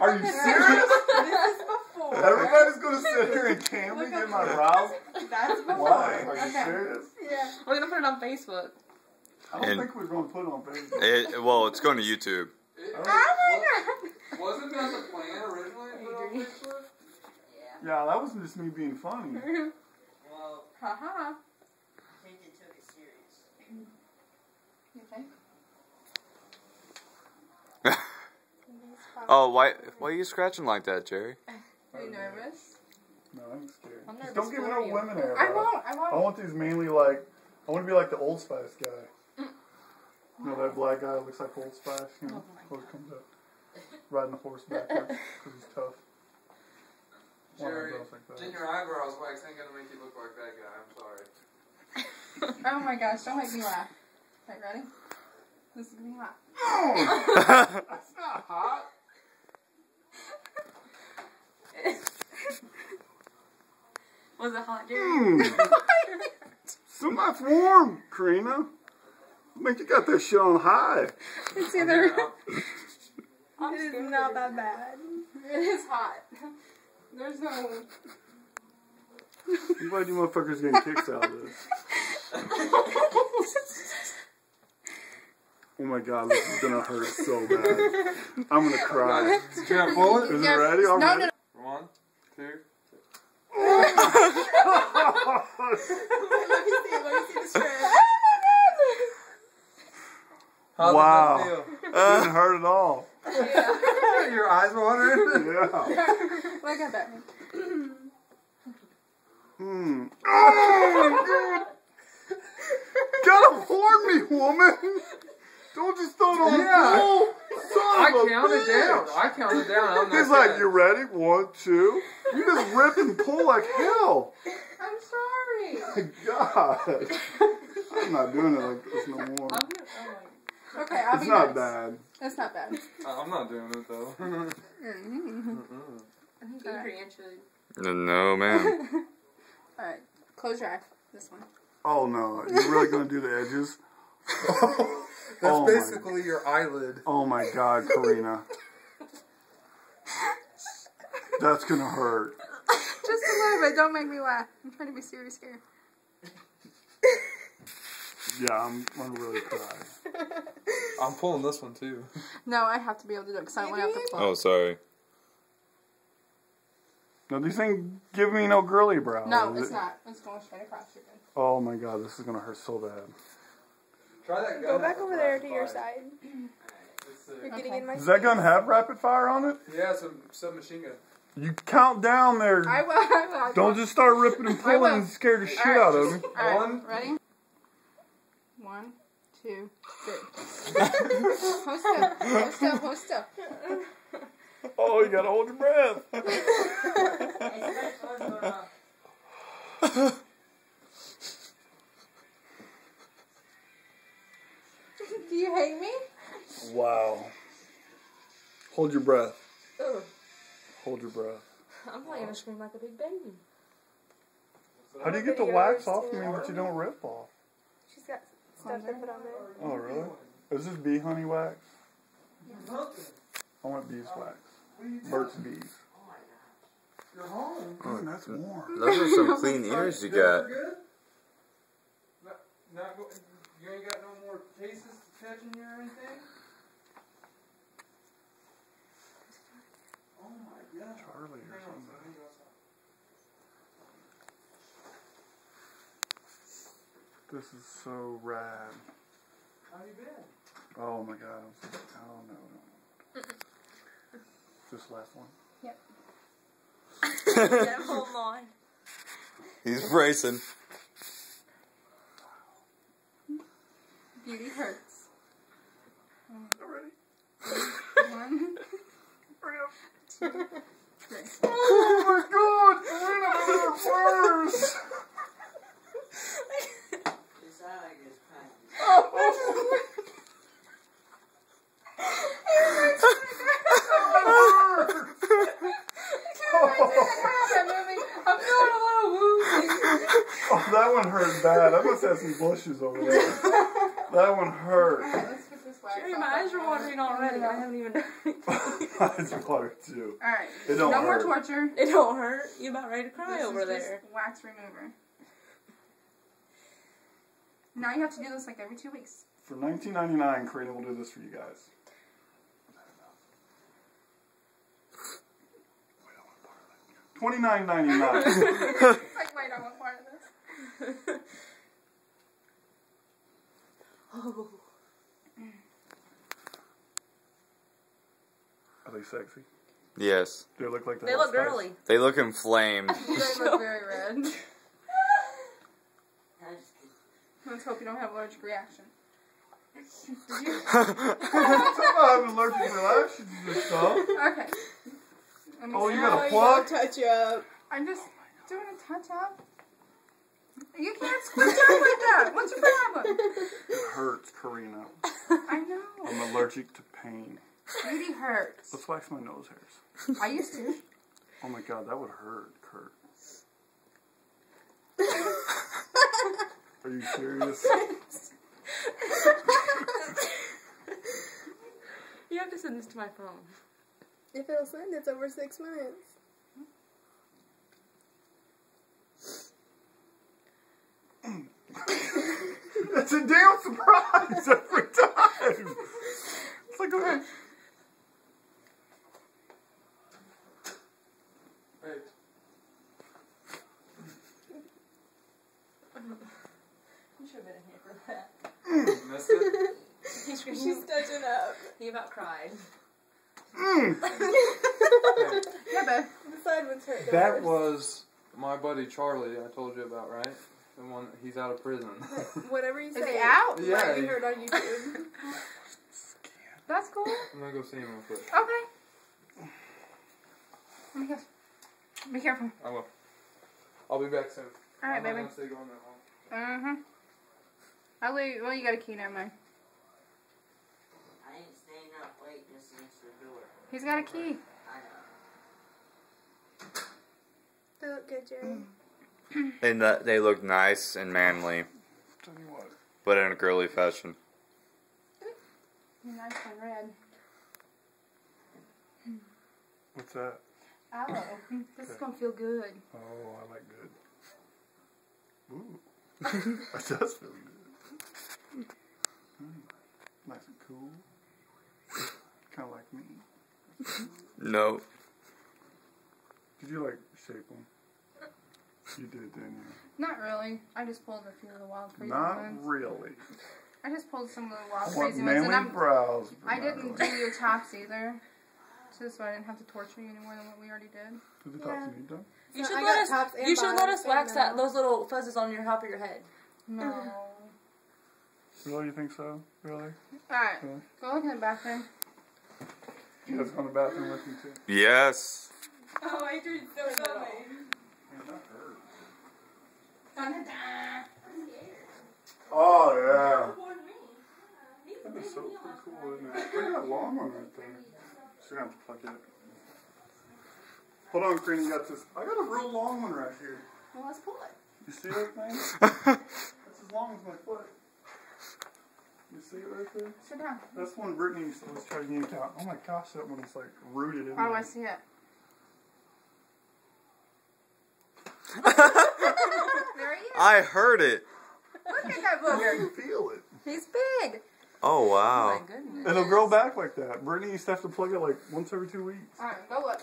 Are you serious? this is before. Everybody's gonna sit here and cam me get my here. brows? That's before. Why? Are you okay. serious? Yeah. We're gonna put it on Facebook. I don't And- think we're gonna put it on Facebook. It, well, it's going to YouTube. Oh. It, Oh my god. wasn't that the plan originally? to Put it on Facebook? Yeah, that wasn't just me being funny. Well, Haha. Tintin took it serious. You think? Oh, why why are you scratching like that, Jerry? Are you nervous? No, I'm scared. I'm nervous don't give me no you. women hair. I won't. I I won't. I want these mainly like. I want to be like the Old Spice guy. You know that black guy looks like Old Spice. You know, Oh comes up riding a horse backwards because he's tough. Jerry, those like that. your eyebrows waxed ain't gonna make you look like that guy. I'm sorry. Oh my gosh, don't make me laugh. Right, ready? This is gonna be hot. That's not hot. Was it hot, Jerry? Mm. so much warm, Karina. I think you got that shit on high. It's either. I'm It is scared. not that bad. It is hot. There's no. I'm glad you motherfuckers getting kicks out of this. Oh my god, this is gonna hurt so bad. I'm gonna cry. Can I pull it? Is it ready? I'm No, no, One, two. Let me see. Let me see the strap. How's Wow. it feel? Didn't hurt at all. yeah. Your eyes watering? Yeah. Look at that. Hmm. Oh, dude. Gotta warn me, woman. Don't just throw it on Yeah. the floor. Son I of a counted bitch. down. I counted down. I'm He's like, dead. you ready? One, two. You just rip and pull like hell. I'm sorry. My God. I'm not doing it like this no more. I'm gonna, oh Okay, I'll It's be not nice. bad. It's not bad. Oh, I'm not doing it though. I think Adrian should. No, man. Alright, close your eye. This one. Oh no, you're really gonna do the edges? That's Oh my- basically your eyelid. Oh my God, Karina. That's gonna hurt. Just a little bit. Don't make me laugh. I'm trying to be serious here. Yeah, I'm gonna really cry. I'm pulling this one too. No, I have to be able to do it because I don't want to have to Oh, sorry. No, these things give me no girly brow. No, it's it? not. It's going straight across. You're good. Oh my God, this is gonna hurt so bad. Try that gun. Go back over there to your side. You're getting Okay. in my Does that gun have rapid fire on it? Yeah, it's a submachine gun. You count down there. I will. I will. I Don't just start ripping and pulling will. and scare the shit Alright. out of me. All right, One. ready? One, two, three. hold still. Hold still. Hold still. Oh, you gotta hold your breath. Do you hate me? Wow. Hold your breath. Ugh. Hold your breath. I'm probably gonna scream like a big baby. How do you get the wax off me that you don't rip off? She's got stuff to put on there. Oh, really? Is this bee honey wax? I want beeswax. Burt's Bees. You're home. Oh, mm, that's warm. Those are some clean ears you got. Not, not go, you ain't got no more cases catching you or anything? Oh my or something. This is so rad. How you been? Oh my god. I'm so, oh no, no. This last one. Yeah, hold on. He's bracing. Beauty hurts. Ready? One, two, Oh my god! I'm feeling a little. Oh, that one hurt bad. I must have some bushes over there. That one hurt. My eyes are watering already. I haven't even. Ice water too. Alright. It don't no hurt. more torture. It don't hurt. You about ready to cry This over is just there. wax remover. Now you have to do this like every two weeks. For 19.99, Karina will do this for you guys. Twenty nine ninety nine. Like, wait, I want part of this. Oh. Are they sexy? Yes. Do they look like They look Spice? girly. They look inflamed. they look very red. I just kidding. Let's hope you don't have allergic reaction. Talk about having allergic reactions and stuff. Okay. Let me Oh, you got a plug? touch up. I'm just oh doing a touch up. You can't squint down like that. What's your problem? It hurts, Karina. I know. I'm allergic to pain. Beauty hurts. Let's wax my nose hairs. I used to. Oh my god, that would hurt, Kurt. Are you serious? You have to send this to my phone. If it'll send, it's over six minutes. It's a damn surprise every time. It's like, okay. Hey, You should have been in here for that. missed it? He's She's screaming. touching up. He about cried. Yeah, babe. The side one's hurt. That worst. was my buddy Charlie I told you about, right? The one he's out of prison. Whatever you Is he out? Yeah, Right, you he- heard on YouTube. That's cool. I'm gonna go see him real quick. Okay. Let me go. Be careful. I will. I'll be back soon. All right, I'm not baby. gonna stay going that long. Uh huh. I'll leave. Well, you got a key, never mind. I ain't staying up late just to answer the door. He's got a key. I know. They look good, Jerry. And that they look nice and manly, Tell you what. but in a girly fashion. Nice and red. What's that? Aloe. This is gonna feel good. Oh, I like good. Ooh. that does feel good. Mm. Nice and cool. Kind of like me. No. Did you like shape them? You did, didn't you? Not really. I just pulled a few of the wild crazy Not ones. really. I just pulled some of the wild want crazy ones, and I'm. brows. but I not didn't do really. your tops either. So so I didn't have to torture you any more than what we already did. Did the tops need done? You So should I let us. tops and You should let bottoms us and wax that now. those little fuzzes on your top of your head. No. Really? You think so? Really? Alright. Really? Go look in the bathroom. You guys go in the bathroom with me too? Yes. Oh, Adrian's so funny. Man, that hurt. Dun-dun-dun. Oh, yeah. That is so pretty cool, isn't it? Look at that long one right there. So you're gonna have to pluck it. Hold on, Karina, you got this. I got a real long one right here. Well, let's pull it. You see that thing? That's as long as my foot. You see it right there? Sit down. That's one Brittany used to always try to yank out. Oh my gosh, that one is like rooted in Oh, there. I see it. there he is. I heard it. Look at that I booger. can feel it. He's big. Oh Oh wow. my goodness. It'll grow back like that. Brittany used to have to plug it like once every two weeks. Alright, go look.